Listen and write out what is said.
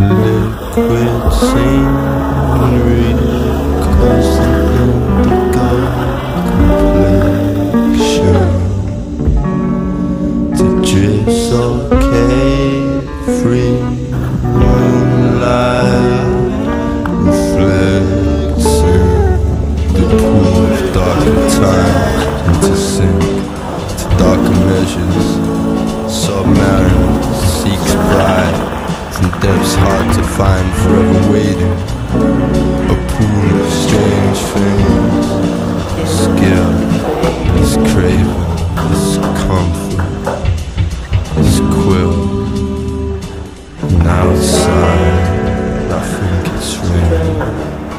The liquid scenery constant indigo complexion To drift so carefree moonlight reflecting The pool of darker time into sink to darker measures concepts hard to find forever waiting. A pool of strange things. This guilt, this craving, this comfort This quilt. And outside, I think it's raining